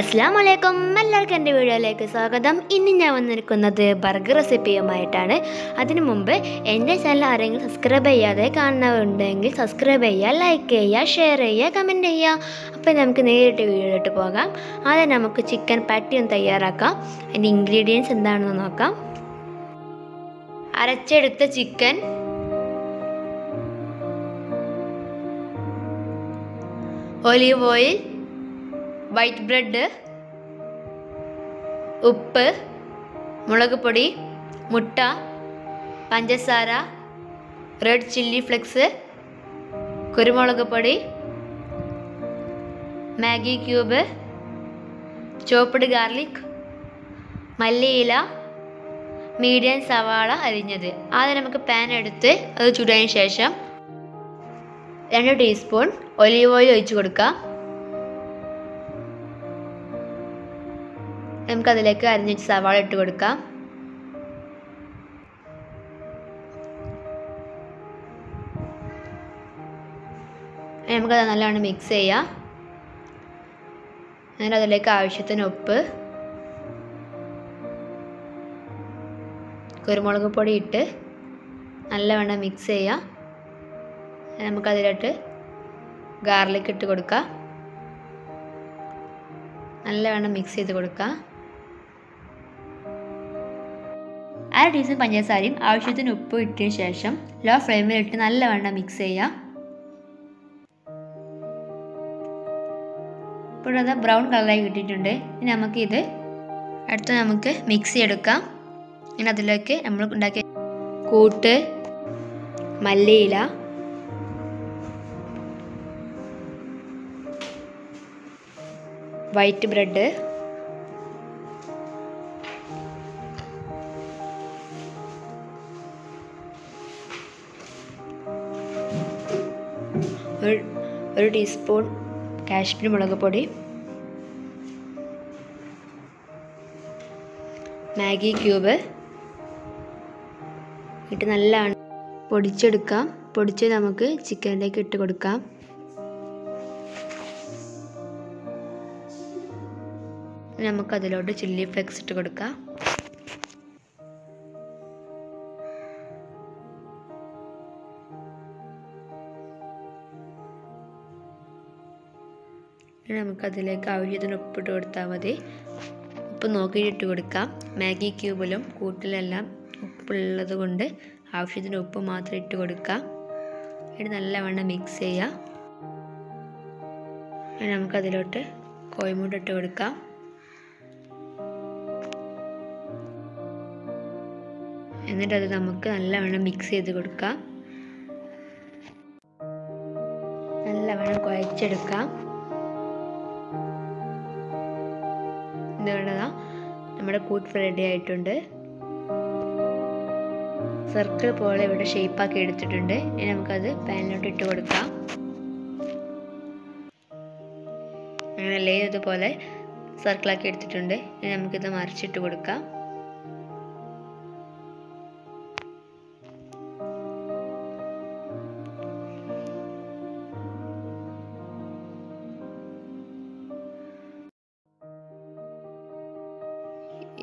അസ്സാം വലൈക്കും എല്ലാവർക്കും എന്റെ വീഡിയോയിലേക്ക് സ്വാഗതം. ഇന്ന് ഞാൻ വന്നിരിക്കുന്നത് ബർഗർ റെസിപ്പിയുമായിട്ടാണ്. അതിനു മുമ്പ് എന്റെ ചാനൽ ആരെങ്കിലും സബ്സ്ക്രൈബ് ചെയ്യാതെ കാണുന്നവരുണ്ടെങ്കിൽ സബ്സ്ക്രൈബ് ചെയ്യുക ലൈക്ക് ചെയ്യുക ഷെയർ ചെയ്യുക കമന്റ് ചെയ്യുക. അപ്പോൾ നമുക്ക് നേരിട്ട് വീഡിയോയിലോട്ട് പോകാം. ആദ്യം നമുക്ക് ചിക്കൻ ഒന്ന് തയ്യാറാക്കാം. അതിന്റെ ഇൻഗ്രീഡിയൻസ് എന്താണെന്ന് നോക്കാം. അരച്ചെടുത്ത chicken olive oil white bread ഉപ്പ് മുളക് പൊടി മുട്ട പഞ്ചസാര റെഡ് ചില്ലി ഫ്ലെക്സ് കുരുമുളക് പൊടി മാഗി ക്യൂബ് ചോപ്പ്ഡ് ഗാർലിക് മല്ലിയില മീഡിയം സവാള അരിഞ്ഞത്. ആദ്യം നമുക്ക് പാൻ എടുത്ത് അത് ചൂടായതിനു ശേഷം രണ്ട് ടീസ്പൂൺ ഒലീവ് ഓയിൽ ഒഴിച്ചു കൊടുക്കാം. നമുക്കതിലേക്ക് അരിഞ്ഞ സവാള ഇട്ട് കൊടുക്കാം. നമുക്കത് നല്ലവണ്ണം മിക്സ് ചെയ്യാം. എന്നിട്ട് അതിലേക്ക് ആവശ്യത്തിന് ഉപ്പ് കുരുമുളക് പൊടി ഇട്ട് നല്ലവണ്ണം മിക്സ് ചെയ്യാം. നമുക്കതിലോട്ട് ഗാർലിക് ഇട്ട് കൊടുക്കാം. നല്ലവണ്ണം മിക്സ് ചെയ്ത് കൊടുക്കാം. അര ടീസ്പൂൺ പഞ്ചസാരയും ആവശ്യത്തിന് ഉപ്പ് ഇട്ടതിന് ശേഷം ലോ ഫ്ലെയിമിൽ ഇട്ട് നല്ലവണ്ണം മിക്സ് ചെയ്യാം. ഇപ്പോഴത് ബ്രൗൺ കളറായി കിട്ടിയിട്ടുണ്ട്. ഇനി നമുക്കിത് അടുത്ത് നമുക്ക് മിക്സി എടുക്കാം ഇനി അതിലേക്ക് നമ്മൾ ഉണ്ടാക്കിയ കൂട്ട് മല്ലിയില വൈറ്റ് ബ്രെഡ് ഒരു ടീസ്പൂൺ കാശ്മീരി മുളക് പൊടി മാഗി ക്യൂബ് ഇട്ട് നല്ല പൊടിച്ചെടുക്കാം. പൊടിച്ച് നമുക്ക് ചിക്കനിലേക്ക് ഇട്ട് കൊടുക്കാം. നമുക്കതിലോട്ട് ചില്ലി ഫ്ലെക്സ് ഇട്ട് കൊടുക്കാം. നമുക്കതിലേക്ക് ആവശ്യത്തിന് ഉപ്പിട്ട് കൊടുത്താൽ മതി. ഉപ്പ് നോക്കിയിട്ട് കൊടുക്കാം. മാഗി ക്യൂബിലും കൂട്ടിലെല്ലാം ഉപ്പുള്ളത് കൊണ്ട് ആവശ്യത്തിന് ഉപ്പ് മാത്രം ഇട്ട് കൊടുക്കാം. ഇനി നല്ലവണ്ണം മിക്സ് ചെയ്യാം. നമുക്കതിലോട്ട് കോഴിമുട്ട ഇട്ട് കൊടുക്കാം. എന്നിട്ടത് നമുക്ക് നല്ലവണ്ണം മിക്സ് ചെയ്ത് കൊടുക്കാം. നല്ലവണ്ണം കുഴച്ചെടുക്കാം. ഇതുകൊണ്ടതാ നമ്മുടെ കൂട്ട് റെഡി ആയിട്ടുണ്ട്. സർക്കിൾ പോലെ ഇവിടെ ഷേപ്പാക്കി എടുത്തിട്ടുണ്ട്. ഇനി നമുക്കത് പാനിലോട്ട് ഇട്ട് കൊടുക്കാം. അങ്ങനെ ലേ ഇതുപോലെ സർക്കിളാക്കി എടുത്തിട്ടുണ്ട്. ഇനി നമുക്കിത് മറിച്ചിട്ട് കൊടുക്കാം.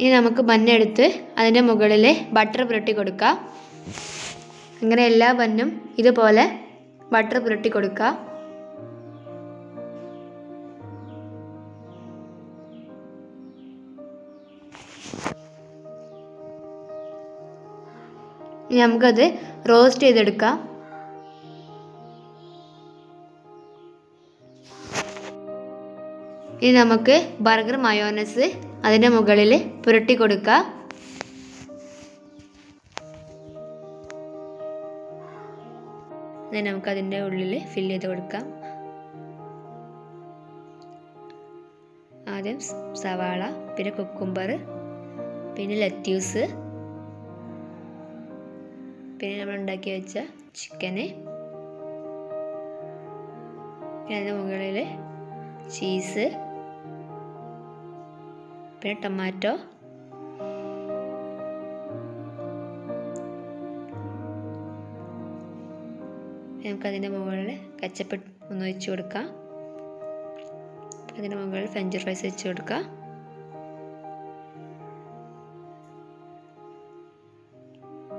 ഇനി നമുക്ക് ബന്നെടുത്ത് അതിന്റെ മുകളിൽ ബട്ടർ പുരട്ടി കൊടുക്കാം. അങ്ങനെ എല്ലാ ബന്നും ഇതുപോലെ ബട്ടർ പുരട്ടി കൊടുക്കുക നമുക്കത് റോസ്റ്റ് ചെയ്തെടുക്കാം. ഇനി നമുക്ക് ബർഗർ മയോനസ് അതിന്റെ മുകളിൽ പുരട്ടി കൊടുക്കുക നമുക്ക് അതിന്റെ ഉള്ളിൽ ഫില്ല് ചെയ്ത് കൊടുക്കാം. ആദ്യം സവാള പിന്നെ കുക്കുംബർ പിന്നെ ലറ്റ്യൂസ് പിന്നെ നമ്മൾ ഉണ്ടാക്കി വെച്ച ചിക്കന് പിന്നെ അതിന്റെ മുകളിൽ ചീസ് പിന്നെ ടൊമാറ്റോ നമുക്കതിന്റെ മുകളിൽ കച്ചപ്പ് ഒന്ന് വെച്ച് കൊടുക്കാം. അതിന്റെ മുകളിൽ ഫ്രഞ്ച് ഫ്രൈസ് വെച്ച് കൊടുക്കാം.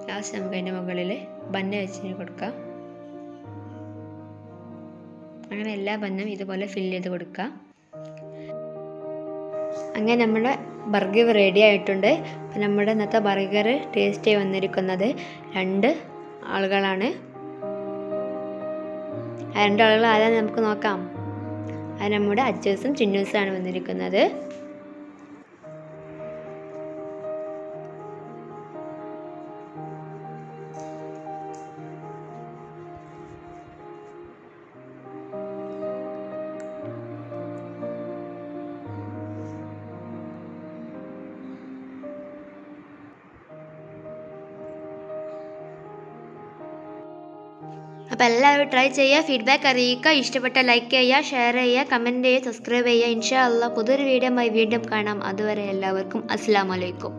ലാസ്റ്റ് നമുക്ക് അതിന്റെ മുകളിൽ ബന്ന വെച്ച് കൊടുക്കാം. അങ്ങനെ എല്ലാ ബന്നും ഇതുപോലെ ഫില്ല് ചെയ്ത് കൊടുക്കുക അങ്ങനെ നമ്മുടെ ബർഗർ റെഡി ആയിട്ടുണ്ട്. അപ്പം നമ്മുടെ ഇന്നത്തെ ബർഗർ ടേസ്റ്റ് ചെയ്ത് വന്നിരിക്കുന്നത് രണ്ട് ആളുകളാണ്. ആ രണ്ട് ആളുകൾ ആരാന്ന് നമുക്ക് നോക്കാം. അത് നമ്മുടെ അച്ചൂസും ചിന്നൂസുമാണ് വന്നിരിക്കുന്നത്. അപ്പോൾ എല്ലാവരും ട്രൈ ചെയ്യുക. ഫീഡ്ബാക്ക് അറിയിക്കുക. ഇഷ്ടപ്പെട്ട ലൈക്ക് ചെയ്യുക ഷെയർ ചെയ്യുക കമന്റ് ചെയ്യുക സബ്സ്ക്രൈബ് ചെയ്യുക. ഇൻഷാ അള്ളാഹ് പുതിയൊരു വീഡിയോ വീണ്ടും കാണാം. അതുവരെ എല്ലാവർക്കും അസ്സാം വലൈക്കും